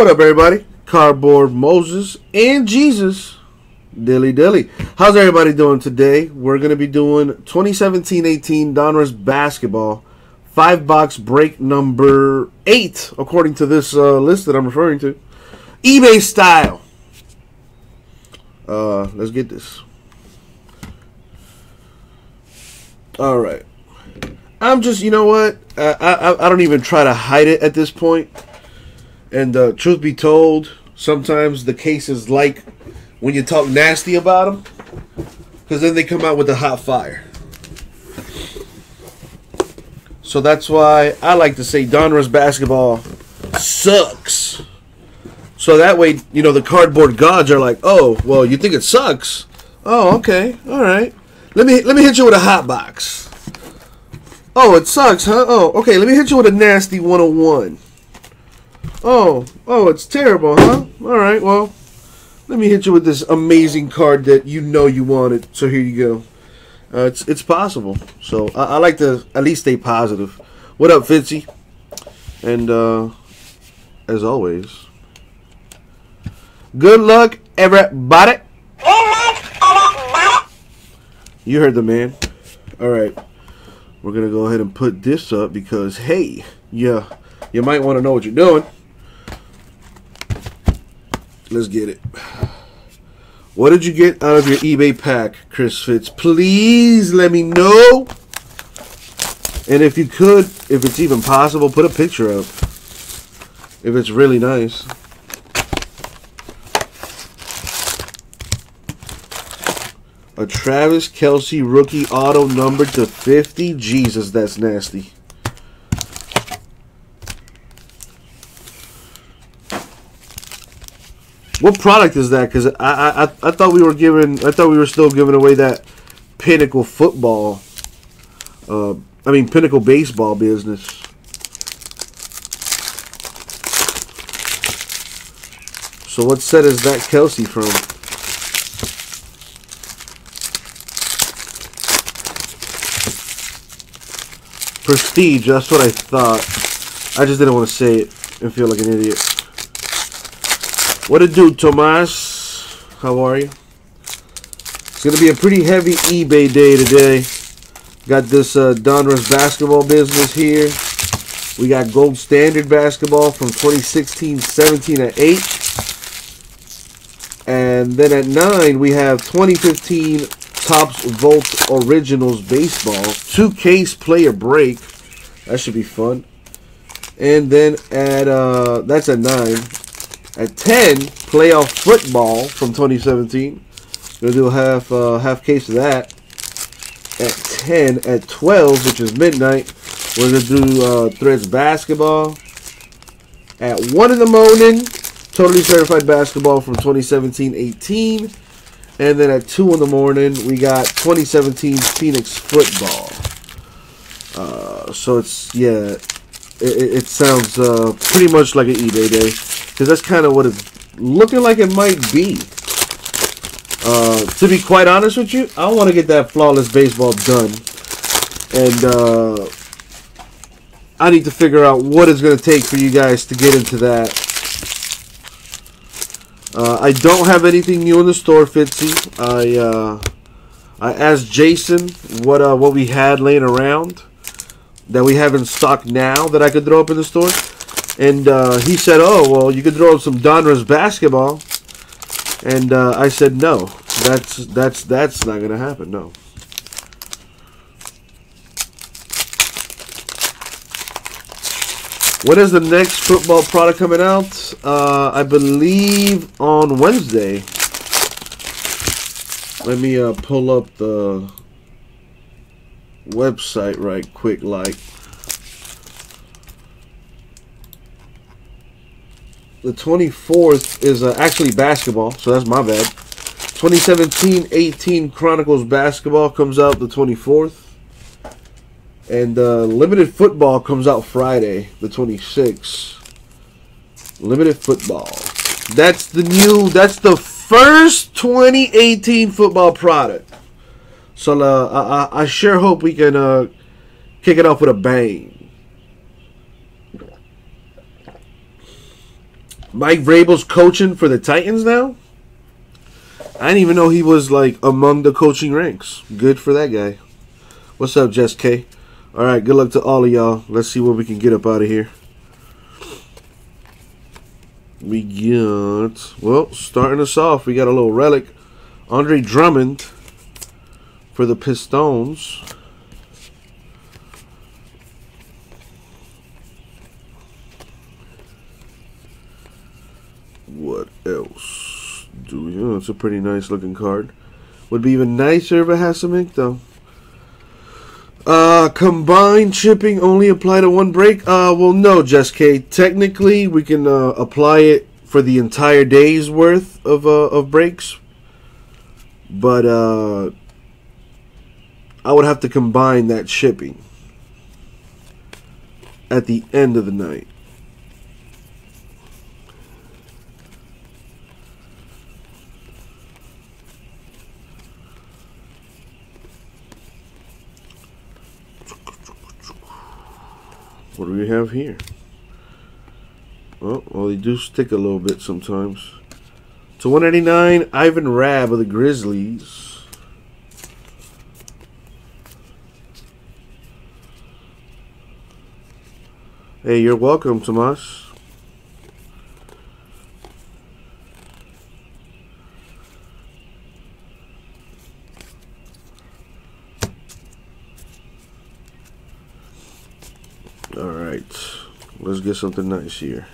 What up, everybody? Cardboard Moses and Jesus. Dilly dilly. How's everybody doing today? We're going to be doing 2017-18 Donruss basketball. Five box break number eight, according to this uh, list that I'm referring to. eBay style. Uh, let's get this. All right. I'm just, you know what? I, I, I don't even try to hide it at this point. And uh, truth be told, sometimes the cases like when you talk nasty about them, because then they come out with a hot fire. So that's why I like to say Donruss basketball sucks. So that way, you know, the cardboard gods are like, oh, well, you think it sucks? Oh, okay, all right. Let me let me hit you with a hot box. Oh, it sucks, huh? Oh, okay. Let me hit you with a nasty 101. Oh, oh, it's terrible, huh? All right, well, let me hit you with this amazing card that you know you wanted. So here you go. Uh, it's it's possible. So I, I, like to at least stay positive. What up, Fitzy? And uh, as always, good luck, everybody. You heard the man. All right, we're gonna go ahead and put this up because hey, yeah, you might want to know what you're doing. Let's get it. What did you get out of your eBay pack, Chris Fitz? Please let me know. And if you could, if it's even possible, put a picture up. If it's really nice. A Travis Kelce rookie auto numbered to 50. Jesus, that's nasty. What product is that? Because I, I I thought we were giving I thought we were still giving away that Pinnacle football. Uh, I mean Pinnacle baseball business. So what set is that Kelce from? Prestige, that's what I thought. I just didn't want to say it and feel like an idiot. What it do, Tomas? How are you? It's going to be a pretty heavy eBay day today. Got this uh, Donruss basketball business here. We got gold standard basketball from 2016-17 at 8. And then at 9, we have 2015 Topps Volt Originals Baseball. Two case player break. That should be fun. And then at, uh, that's at 9. At 10, playoff football from 2017. Gonna do a half uh, half case of that. At 10, at 12, which is midnight, we're gonna do uh, threads basketball. At 1 in the morning, totally certified basketball from 2017-18. And then at 2 in the morning, we got 2017 Phoenix football. Uh, so it's, yeah, it, it sounds uh, pretty much like an eBay day. Because that's kind of what it's looking like it might be. Uh, to be quite honest with you, I want to get that flawless baseball done. And uh, I need to figure out what it's going to take for you guys to get into that. Uh, I don't have anything new in the store, Fitzy. I uh, I asked Jason what uh, what we had laying around that we have in stock now that I could throw up in the store. And uh, he said, "Oh, well, you could throw some Donruss basketball." And uh, I said, "No, that's that's that's not gonna happen. No." When is the next football product coming out? Uh, I believe on Wednesday. Let me uh, pull up the website right quick, like. The 24th is uh, actually basketball, so that's my bad. 2017-18 Chronicles basketball comes out the 24th. And uh, limited football comes out Friday, the 26th. Limited football. That's the new, that's the first 2018 football product. So uh, I, I sure hope we can uh, kick it off with a bang. Mike Vrabel's coaching for the Titans now. I didn't even know he was like among the coaching ranks. Good for that guy. What's up, Jess K? All right, good luck to all of y'all. Let's see what we can get up out of here. We got, well, starting us off, we got a little relic. Andre Drummond for the Pistons. What else do we? Oh, it's a pretty nice looking card. Would be even nicer if it has some ink though. Uh, combined shipping only apply to one break? Uh, well, no, Jess K. Technically, we can uh, apply it for the entire day's worth of uh, of breaks, but uh, I would have to combine that shipping at the end of the night. What do we have here? Oh, well, they do stick a little bit sometimes. To 189, Ivan Rabb of the Grizzlies. Hey, you're welcome, Tomas. All right, let's get something nice here.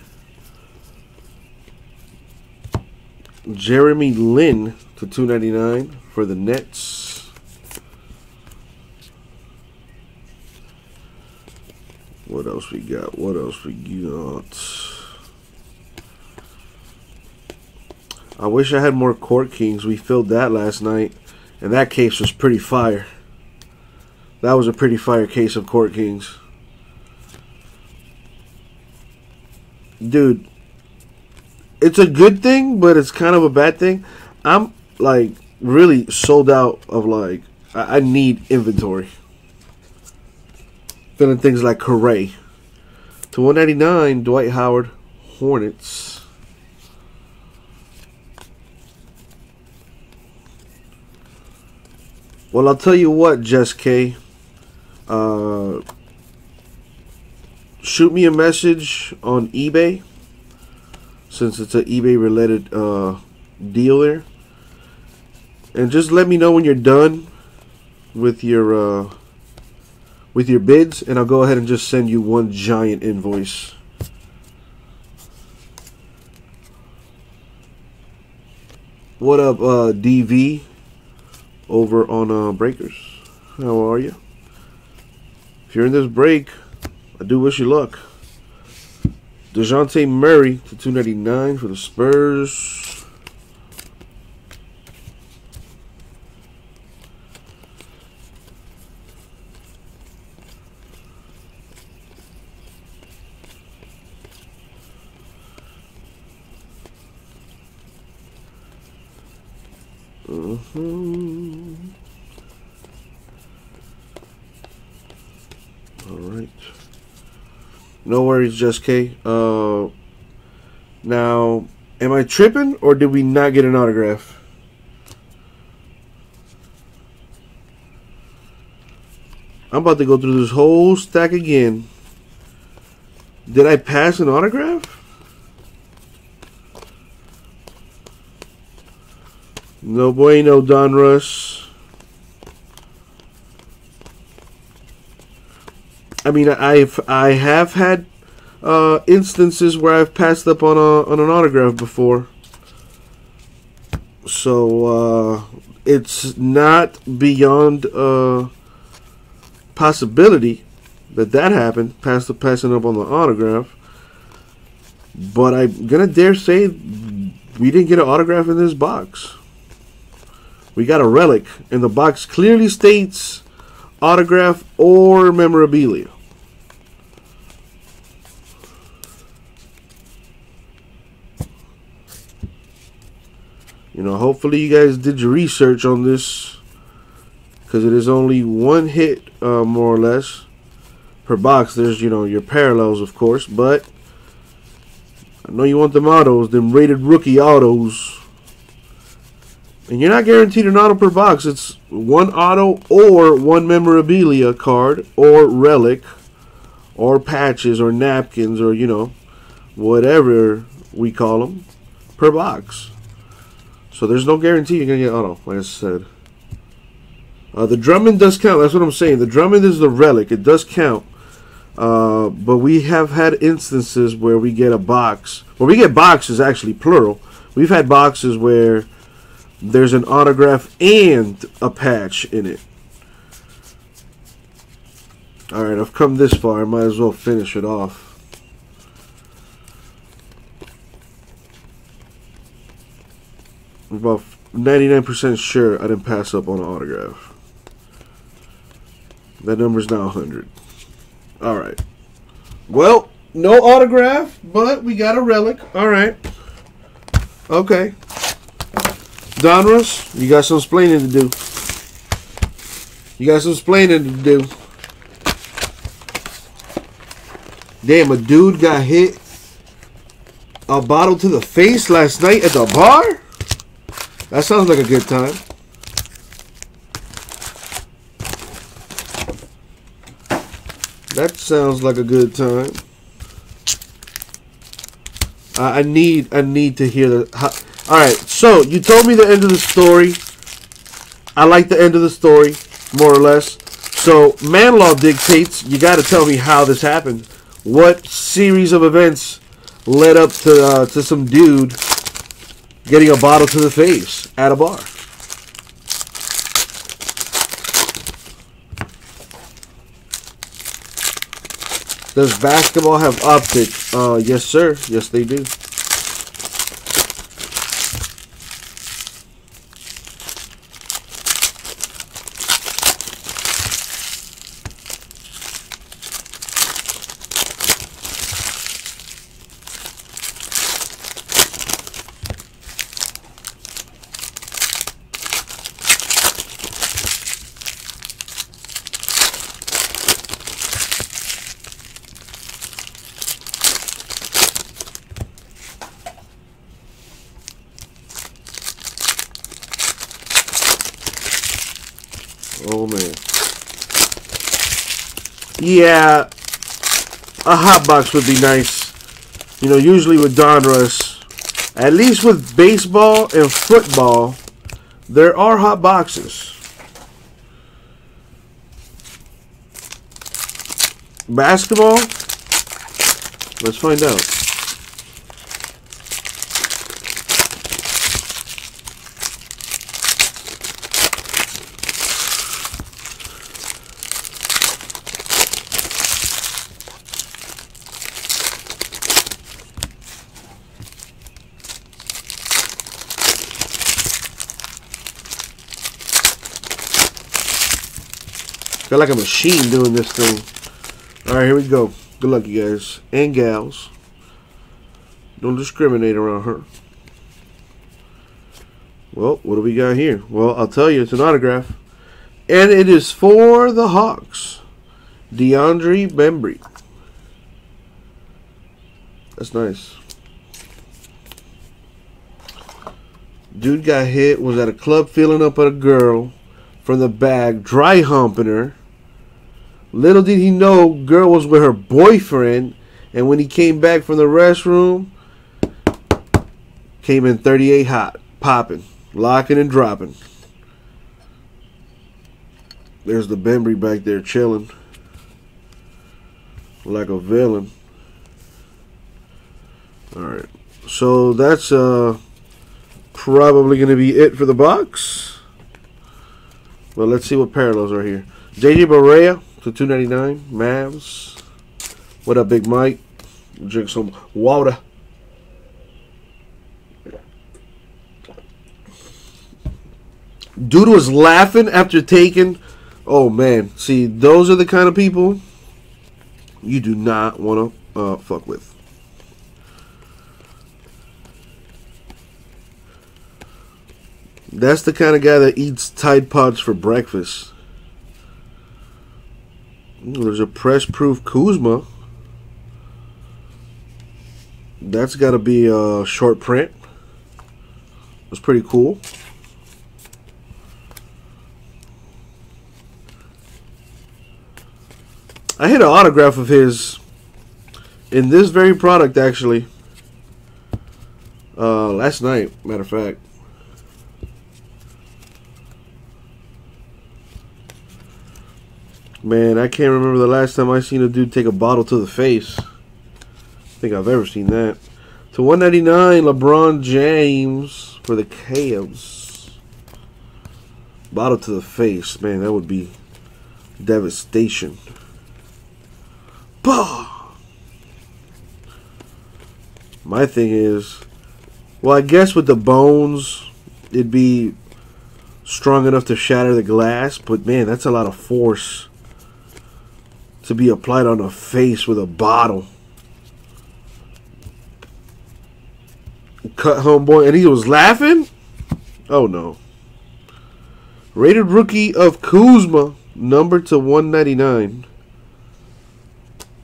Jeremy Lin to 299 for the Nets. What else we got? What else we got? I wish I had more Court Kings. We filled that last night, and that case was pretty fire. That was a pretty fire case of Court Kings. Dude, it's a good thing, but it's kind of a bad thing. I'm like really sold out of like I, I need inventory. Feeling things like Correa. To 199, Dwight Howard, Hornets. Well, I'll tell you what, Jess K. Uh, shoot me a message on eBay since it's an eBay related uh, deal there. And just let me know when you're done with your uh, with your bids, and I'll go ahead and just send you one giant invoice. What up, uh, DV, over on uh, Breakers? How are you? If you're in this break, I do wish you luck. DeJounte Murray to 299 for the Spurs. Mm-hmm. All right. Jess K. Uh, now, am I tripping or did we not get an autograph? I'm about to go through this whole stack again. Did I pass an autograph? No bueno, Donruss. I mean, I've I have had uh, instances where I've passed up on a on an autograph before, so uh, it's not beyond uh, possibility that that happened. Past the passing up on the autograph, but I'm gonna dare say we didn't get an autograph in this box. We got a relic, and the box clearly states autograph or memorabilia. You know, hopefully you guys did your research on this because it is only one hit, uh, more or less, per box. There's, you know, your parallels, of course, but I know you want them autos, them rated rookie autos. And you're not guaranteed an auto per box. It's one auto or one memorabilia card or relic or patches or napkins or, you know, whatever we call them per box. So there's no guarantee you're going to get auto, like I said. Uh, the Drummond does count. That's what I'm saying. The Drummond is the relic. It does count. Uh, but we have had instances where we get a box. Where we get boxes, actually, plural. We've had boxes where there's an autograph and a patch in it. Alright, I've come this far. I might as well finish it off. I'm about 99% sure I didn't pass up on an autograph. That number's now 100. Alright. Well, no autograph, but we got a relic. Alright. Okay. Donruss, you got some explaining to do. You got some explaining to do. Damn, a dude got hit a bottle to the face last night at the bar? That sounds like a good time. That sounds like a good time. I need I need to hear the. All right, so you told me the end of the story. I like the end of the story, more or less. So man law dictates you got to tell me how this happened. What series of events led up to uh, to some dude getting a bottle to the face at a bar? Does basketball have optic? Uh, yes, sir. Yes, they do. Oh man. Yeah, a hot box would be nice. You know, usually with Donruss, at least with baseball and football, there are hot boxes. Basketball? Let's find out. Feel like a machine doing this thing. Alright, here we go. Good luck, you guys. And gals. Don't discriminate around her. Well, what do we got here? Well, I'll tell you, it's an autograph. And it is for the Hawks. DeAndre Bembry. That's nice. Dude got hit, was at a club feeling up at a girl from the bag, dry humping her. Little did he know, girl was with her boyfriend, and when he came back from the restroom, came in 38 hot, popping, locking and dropping. There's the Bembry back there chilling, like a villain. All right, so that's uh probably going to be it for the box. Well, let's see what parallels are here. JJ Barea to 299. Mavs. What up, Big Mike? Drink some water. Dude was laughing after taking. Oh man, see, those are the kind of people you do not want to uh, fuck with. That's the kind of guy that eats Tide Pods for breakfast. Ooh, there's a press proof Kuzma. That that's got to be a short print. It's pretty cool. I hit an autograph of his in this very product actually. Uh, last night, matter of fact. Man, I can't remember the last time I seen a dude take a bottle to the face. I think I've ever seen that. To 199, LeBron James for the Cavs. Bottle to the face. Man, that would be devastation. Bah! My thing is, well, I guess with the bones, it'd be strong enough to shatter the glass, but man, that's a lot of force to be applied on a face with a bottle. Cut homeboy, and he was laughing? Oh no. Rated rookie of Kuzma, number to 199.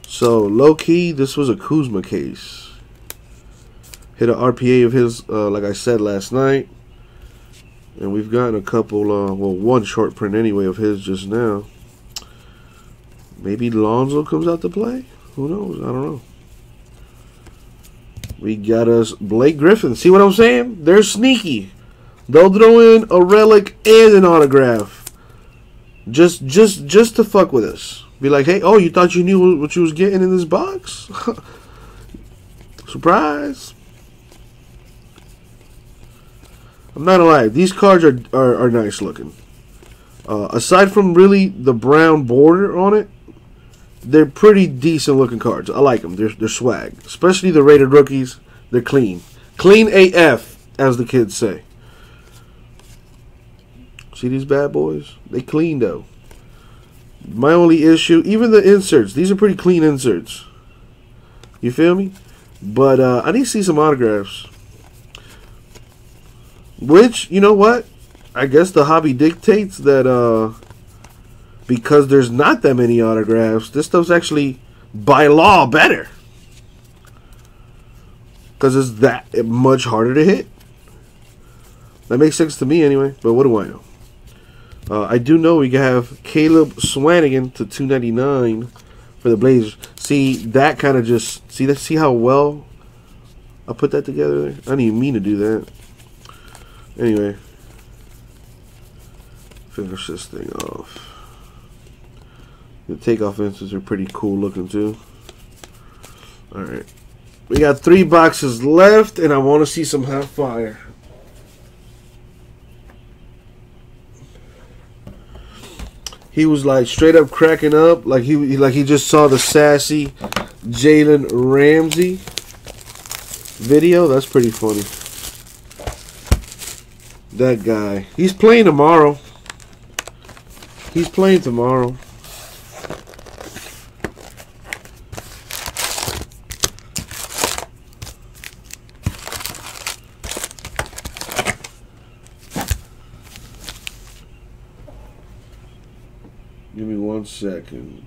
So, low key, this was a Kuzma case. Hit an RPA of his, uh, like I said last night. And we've gotten a couple, uh, well, one short print anyway of his just now. Maybe Lonzo comes out to play? Who knows? I don't know. We got us Blake Griffin. See what I'm saying? They're sneaky. They'll throw in a relic and an autograph. Just just just to fuck with us. Be like, hey, oh, you thought you knew what you was getting in this box? Surprise. I'm not gonna these cards are, are, are nice looking. Uh, aside from really the brown border on it, they're pretty decent looking cards. I like them. They're, they're swag. Especially the rated rookies. They're clean. Clean AF, as the kids say. See these bad boys? They clean though. My only issue, even the inserts, these are pretty clean inserts. You feel me? But uh, I need to see some autographs. Which, you know what? I guess the hobby dictates that uh, because there's not that many autographs, this stuff's actually by law better. Because it's that much harder to hit. That makes sense to me anyway, but what do I know? Uh, I do know we have Caleb Swanigan to 299 for the Blazers. See, that kind of just see that see how well I put that together there? I didn't even mean to do that. Anyway, finish this thing off. The takeoff inserts are pretty cool looking too. Alright. We got three boxes left, and I want to see some hot fire. He was like straight up cracking up, like he like he just saw the sassy Jalen Ramsey video. That's pretty funny. That guy. He's playing tomorrow. He's playing tomorrow. Give me one second.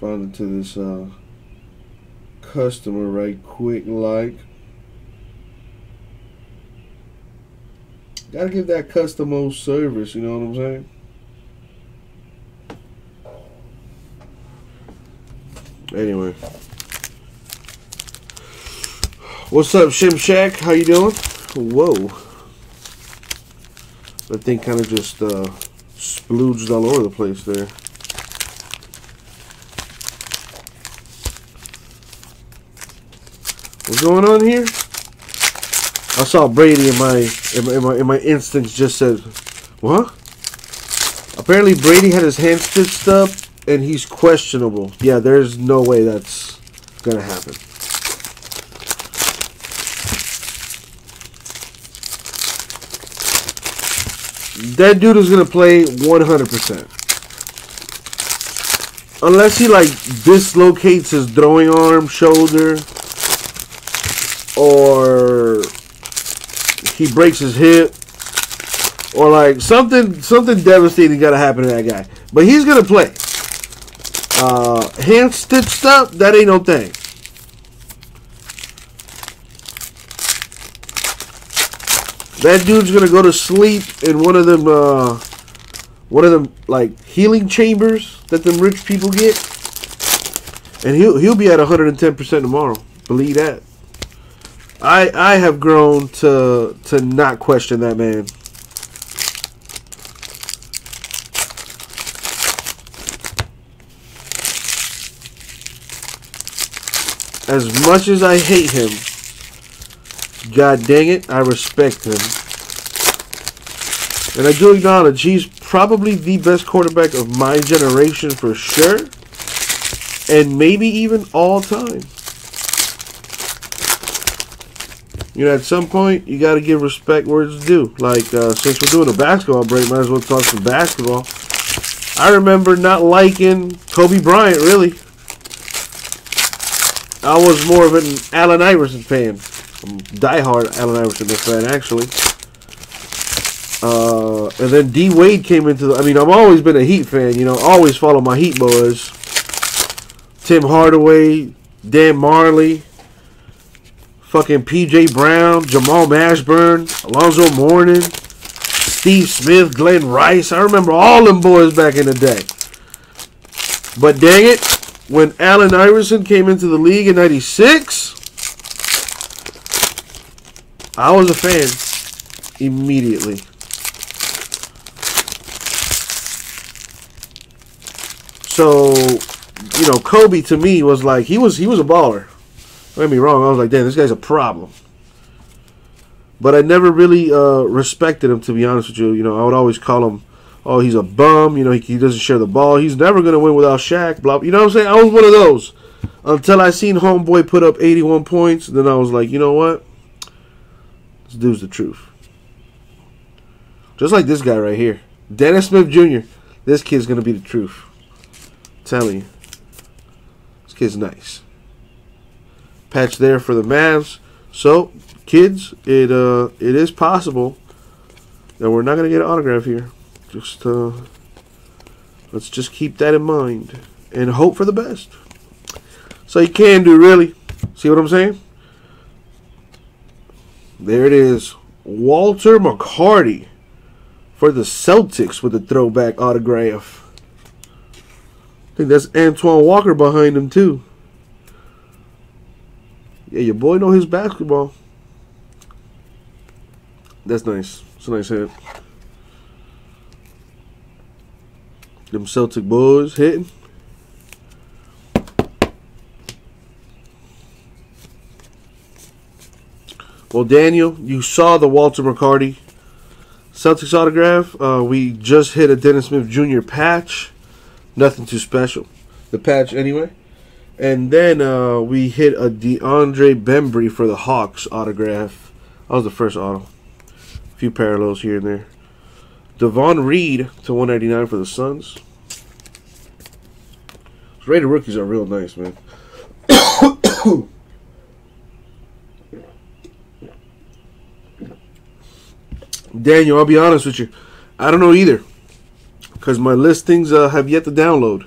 Responding to this uh, customer right quick like gotta give that customer service you know what I'm saying? Anyway. What's up Shim Shack? How you doing? Whoa. That thing kind of just uh, splooged all over the place there going on here? I saw Brady in my in my, in my, in my instincts just said, what? Apparently Brady had his hand stitched up and he's questionable. Yeah, there's no way that's gonna happen. That dude is gonna play 100%. Unless he like dislocates his throwing arm, shoulder, or he breaks his hip, or like something something devastating got to happen to that guy. But he's gonna play. Uh, hand stitched up, that ain't no thing. That dude's gonna go to sleep in one of them, uh, one of them like healing chambers that them rich people get, and he'll he'll be at 110 percent tomorrow. Believe that. I I have grown to to not question that man. As much as I hate him, God dang it, I respect him. And I do acknowledge he's probably the best quarterback of my generation for sure. And maybe even all time. You know, at some point, you got to give respect where it's due. Like, uh, since we're doing a basketball break, might as well talk some basketball. I remember not liking Kobe Bryant, really. I was more of an Allen Iverson fan. I'm diehard Allen Iverson fan, actually. Uh, and then D Wade came into the. I mean, I've always been a Heat fan. You know, always follow my Heat boys. Tim Hardaway, Dan Majerle, fucking PJ Brown, Jamal Mashburn, Alonzo Mourning, Steve Smith, Glen Rice. I remember all them boys back in the day. But dang it, when Allen Iverson came into the league in 96, I was a fan immediately. So, you know, Kobe to me was like he was he was a baller. Don't get me wrong, I was like, damn, this guy's a problem. But I never really uh, respected him to be honest with you. You know, I would always call him oh, he's a bum. You know, he, he doesn't share the ball. He's never going to win without Shaq. Blah. You know what I'm saying? I was one of those until I seen Homeboy put up 81 points. Then I was like, you know what? This dude's the truth. Just like this guy right here, Dennis Smith Jr. This kid's going to be the truth. Telling you, this kid's nice. Patch there for the Mavs. So, kids, it uh, it is possible that we're not going to get an autograph here. Just uh, let's just keep that in mind and hope for the best. So you can do really. See what I'm saying? There it is. Walter McCarty for the Celtics with the throwback autograph. I think that's Antoine Walker behind him too. Yeah, your boy know his basketball. That's nice. It's a nice hit. Them Celtic boys hitting. Well, Daniel, you saw the Walter McCarty Celtics autograph. Uh, we just hit a Dennis Smith Jr. patch. Nothing too special. The patch, anyway. And then uh, we hit a DeAndre Bembry for the Hawks autograph. That was the first auto. A few parallels here and there. Davon Reed to 199 for the Suns. Rated rookies are real nice, man. Daniel, I'll be honest with you. I don't know either. Because my listings uh, have yet to download.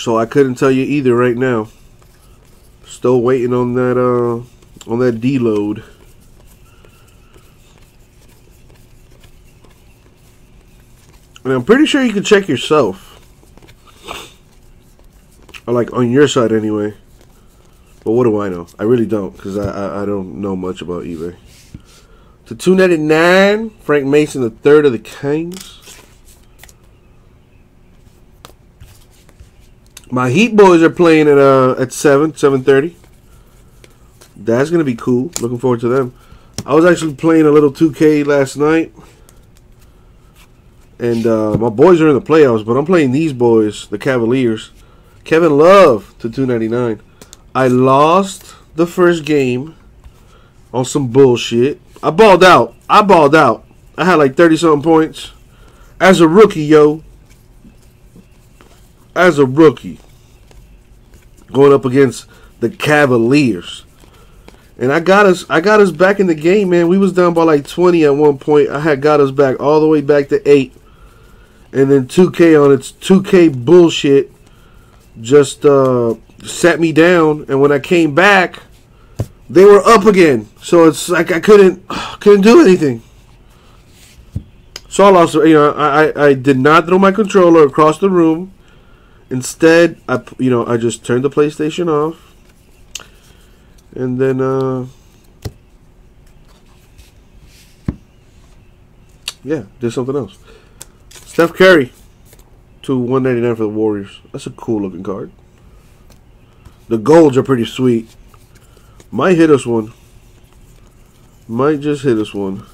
So I couldn't tell you either right now. Still waiting on that uh on that deload. And I'm pretty sure you can check yourself. Or like on your side anyway. But what do I know? I really don't because I, I, I don't know much about eBay. To 299, Frank Mason, the third of the Kings. My Heat boys are playing at uh at seven, seven thirty. That's gonna be cool. Looking forward to them. I was actually playing a little 2K last night And uh, my boys are in the playoffs, but I'm playing these boys, the Cavaliers. Kevin Love to 299. I lost the first game on some bullshit. I balled out. I balled out. I had like 30 something points. As a rookie, yo. As a rookie. Going up against the Cavaliers. And I got us I got us back in the game, man. We was down by like 20 at one point. I had got us back all the way back to 8. And then 2K on its 2K bullshit just uh sat me down and when I came back they were up again. So it's like I couldn't couldn't do anything. So I lost. You know, I I, I did not throw my controller across the room. Instead, I you know I just turned the PlayStation off, and then uh, yeah, did something else. Steph Curry to 199 for the Warriors. That's a cool looking card. The golds are pretty sweet. Might hit us one. Might just hit us one.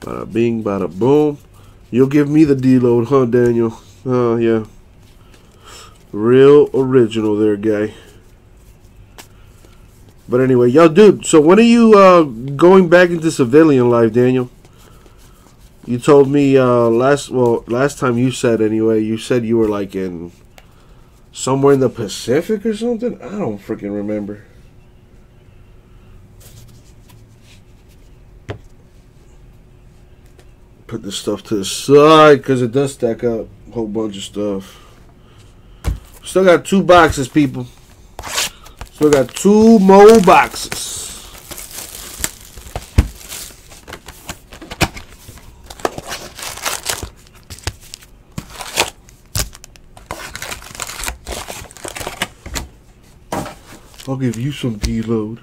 Bada bing, bada boom. You'll give me the deload, huh, Daniel? Oh, uh, yeah. Real original there, guy. But anyway, y'all, dude, so when are you uh, going back into civilian life, Daniel? You told me uh, last well last time you said anyway. You said you were like in somewhere in the Pacific or something. I don't freaking remember. Put this stuff to the side because it does stack up a whole bunch of stuff. Still got two boxes, people. Still got two more boxes. I'll give you some deload.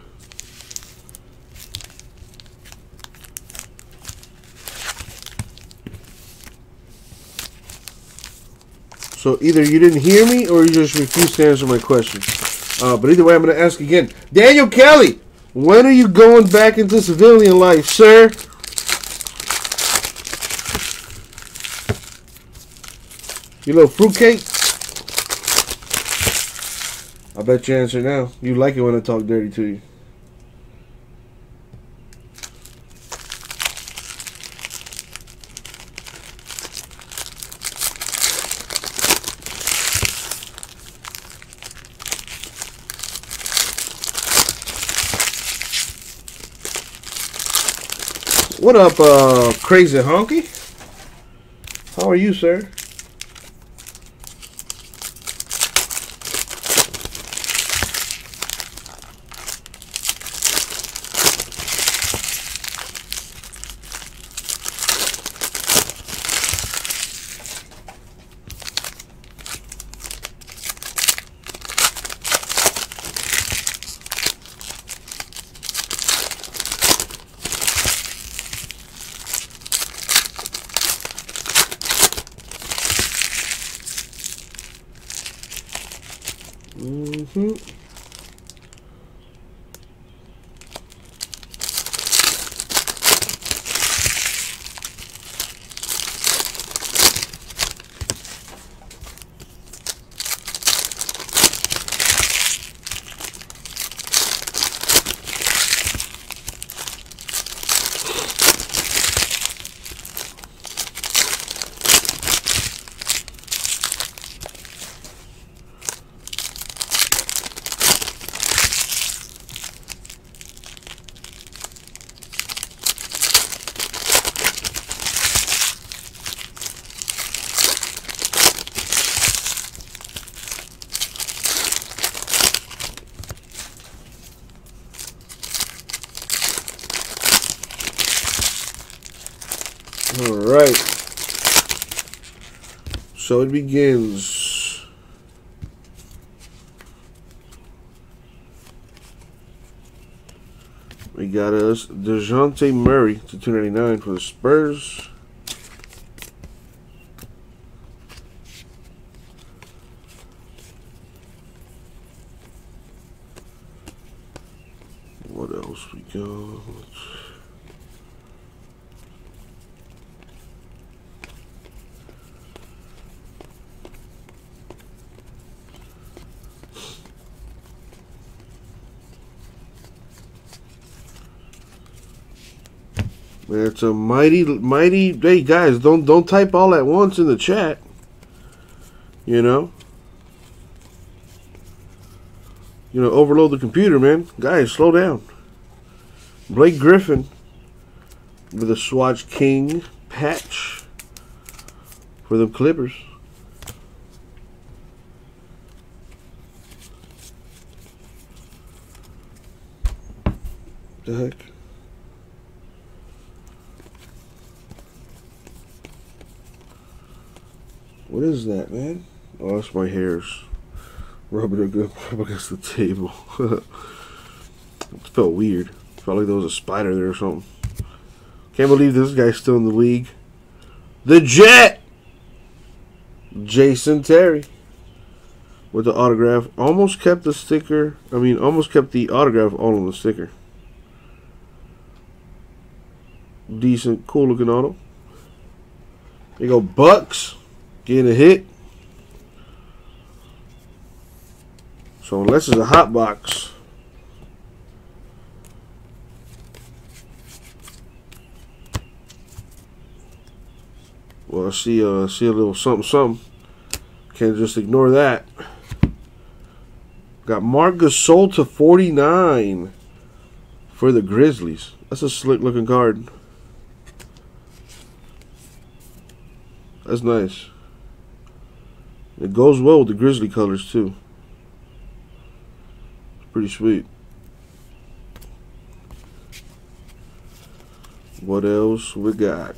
So either you didn't hear me or you just refused to answer my question. Uh, but either way, I'm going to ask again. Daniel Kelly, when are you going back into civilian life, sir? You little fruitcake? I bet you answer now. You like it when I talk dirty to you. What up, uh, Crazy Honky? How are you, sir? Mm-hmm. All right. So it begins. We got us DeJounte Murray to 299 for the Spurs. What else? else we got? It's a mighty, mighty. Hey guys, don't don't type all at once in the chat. You know. You know, overload the computer, man. Guys, slow down. Blake Griffin with a Swatch King patch for the Clippers. The heck? What is that, man? Oh, that's my hairs rubbing against the table. it felt weird. Felt like there was a spider there or something. Can't believe this guy's still in the league. The Jet! Jason Terry. With the autograph. Almost kept the sticker. I mean, almost kept the autograph all on the sticker. Decent, cool looking auto. There you go, Bucks. Getting a hit. So unless it's a hot box. Well, I see, uh, see a little something, something. Can't just ignore that. Got Marc Gasol to 49 for the Grizzlies. That's a slick looking card. That's nice. It goes well with the Grizzly colors too. Pretty sweet. What else we got?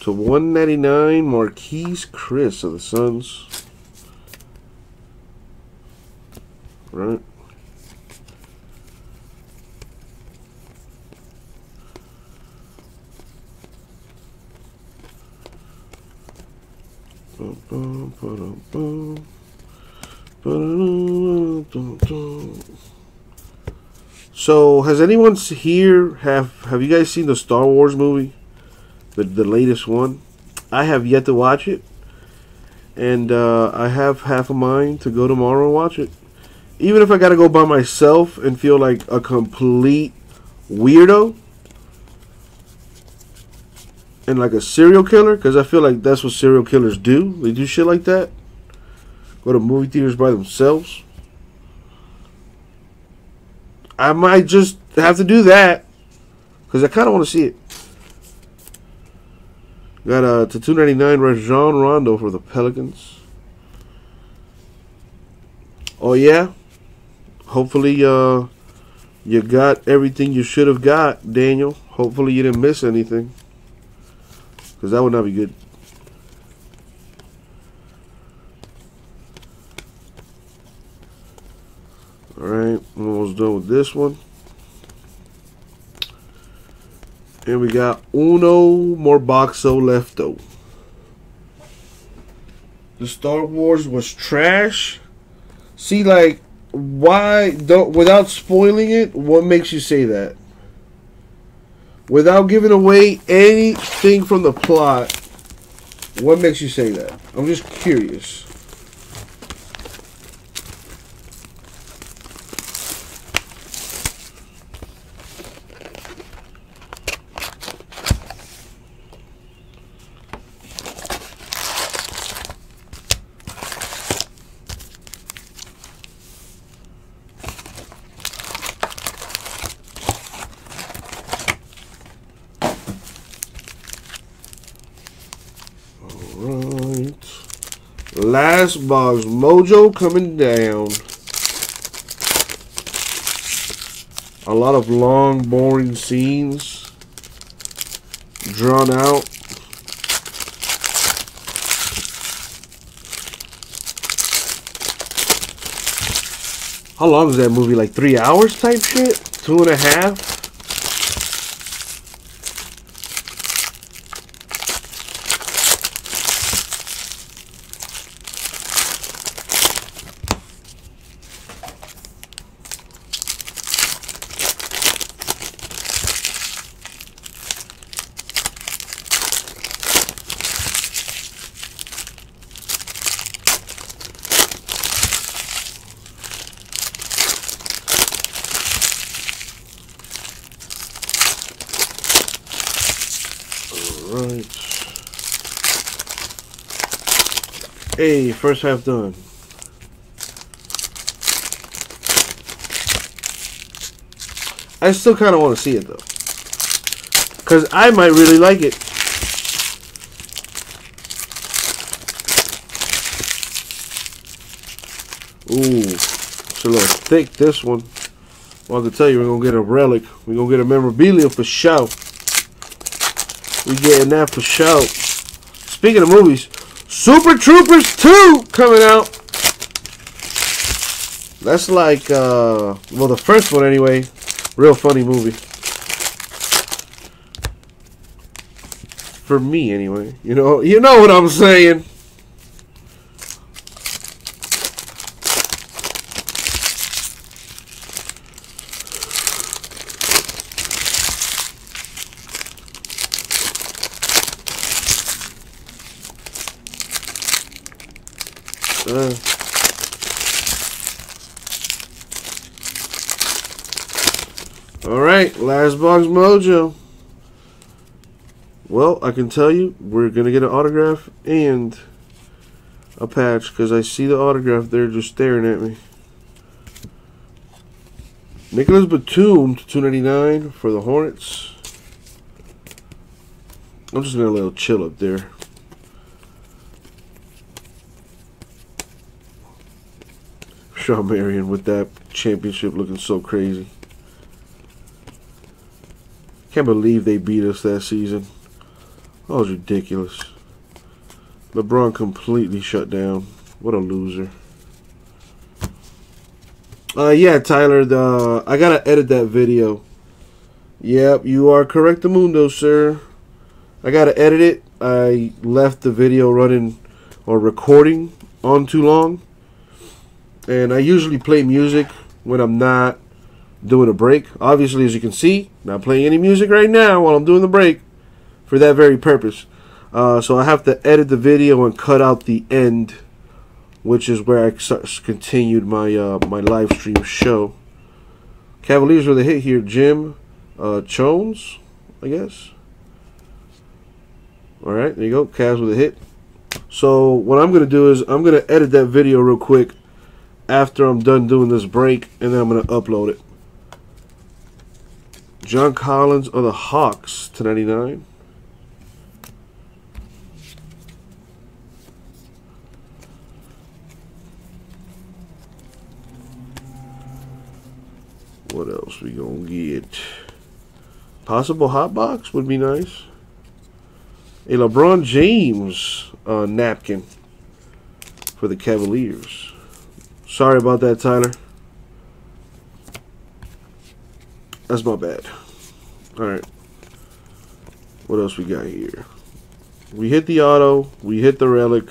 To 199 Marquese Chriss of the Suns. Right. So, has anyone here have have you guys seen the Star Wars movie, the the latest one? I have yet to watch it, and uh, I have half a mind to go tomorrow and watch it. Even if I gotta go by myself and feel like a complete weirdo, and like a serial killer because I feel like that's what serial killers do. They do shit like that. Go to movie theaters by themselves. I might just have to do that because I kind of want to see it. Got a to 299 Rajon Rondo for the Pelicans. Oh yeah. Hopefully uh you got everything you should have got, Daniel. Hopefully you didn't miss anything. Because that would not be good. Alright, I'm almost done with this one. And we got uno more boxo lefto. The Star Wars was trash. See, like, why don't without spoiling it? What makes you say that? Without giving away anything from the plot, what makes you say that? I'm just curious. Last box. Mojo coming down. A lot of long, boring scenes. Drawn out. How long is that movie? Like three hours type shit? Two and a half? right. Hey, first half done. I still kind of want to see it though. Because I might really like it. Ooh, it's a little thick, this one. Well, I can tell you, we're going to get a relic. We're going to get a memorabilia for show. We getting that for show. Speaking of movies, Super Troopers 2 coming out. That's like, uh, well, the first one anyway. Real funny movie. For me, anyway. You know, you know what I'm saying. Uh. All right, last box mojo. Well, I can tell you, we're going to get an autograph and a patch because I see the autograph there just staring at me. Nicolas Batum to 299 for the Hornets. I'm just going to let it chill up there. Shawn Marion with that championship looking so crazy. Can't believe they beat us that season. That was ridiculous. LeBron completely shut down. What a loser. Uh, yeah, Tyler, the I gotta edit that video. Yep, you are correct, the Mundo, sir. I gotta edit it. I left the video running or recording on too long. And I usually play music when I'm not doing a break. Obviously, as you can see, not playing any music right now while I'm doing the break for that very purpose. Uh, so I have to edit the video and cut out the end, which is where I continued my uh, my live stream show. Cavaliers with a hit here, Jim uh, Chones, I guess. All right, there you go, Cavs with a hit. So what I'm gonna do is I'm gonna edit that video real quick after I'm done doing this break, and then I'm going to upload it. John Collins of the Hawks to 99. What else we gonna get? Possible hot box would be nice. A LeBron James uh, napkin for the Cavaliers. Sorry about that, Tyler. That's my bad. Alright. What else we got here? We hit the auto. We hit the relic.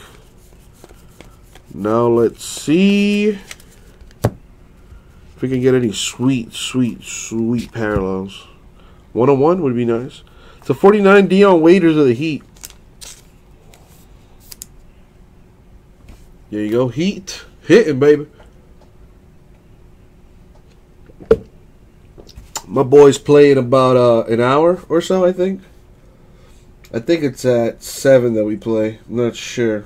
Now let's see if we can get any sweet, sweet, sweet parallels. One on one would be nice. It's a 49 Dion Waiters of the Heat. There you go. Heat. Hitting, baby. My boys play in about uh, an hour or so, I think. I think it's at 7 that we play. I'm not sure.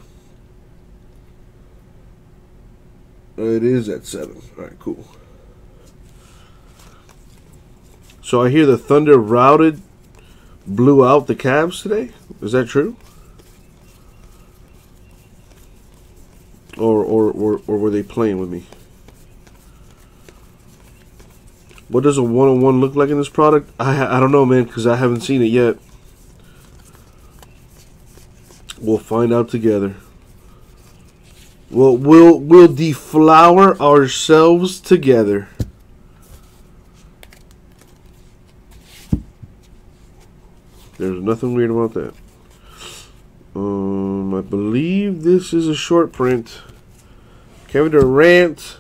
It is at 7. Alright, cool. So I hear the Thunder routed, blew out the Cavs today. Is that true? Or, or, or, or were they playing with me? What does a one-on-one look like in this product? I I don't know, man, because I haven't seen it yet. We'll find out together. We'll we'll we'll deflower ourselves together. There's nothing weird about that. Um, I believe this is a short print. Kevin Durant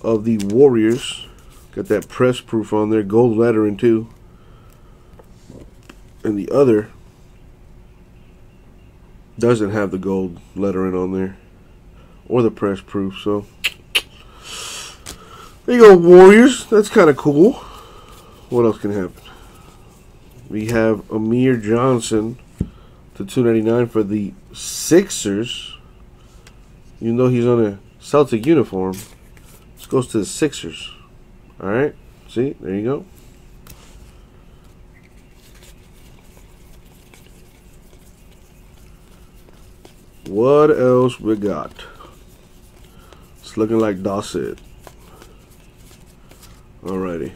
of the Warriors. Got that press proof on there, gold lettering too. And the other doesn't have the gold lettering on there. Or the press proof, so there you go, Warriors. That's kind of cool. What else can happen? We have Amir Johnson to 299 for the Sixers. Even though he's on a Celtic uniform, this goes to the Sixers. All right, see, there you go. What else we got? It's looking like it. Alrighty.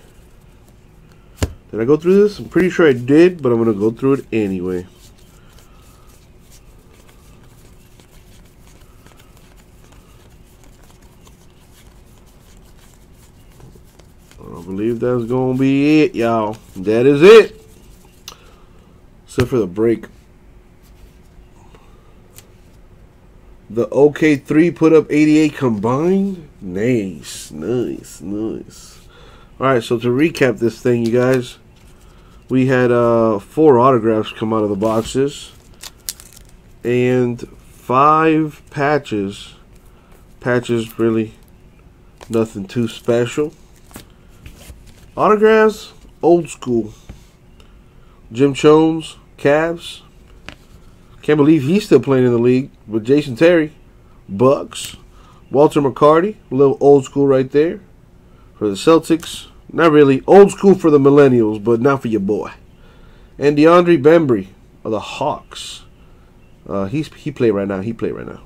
Did I go through this? I'm pretty sure I did, but I'm going to go through it anyway. Believe that's to be it, y'all. That is it. Except for the break. The OK3 put up 88 combined. Nice, nice, nice. All right, so to recap this thing, you guys, we had uh, four autographs come out of the boxes and five patches. Patches, really nothing too special. Autographs, old school. Jim Chones, Cavs. Can't believe he's still playing in the league with Jason Terry. Bucks. Walter McCarty. A little old school right there. For the Celtics. Not really. Old school for the millennials, but not for your boy. And DeAndre Bembry of the Hawks. Uh, he's he play right now. He play right now.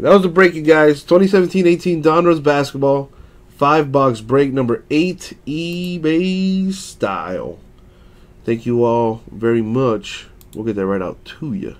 That was the break, you guys. 2017-18 Donruss basketball. Five box break number eight, eBay style. Thank you all very much. We'll get that right out to you.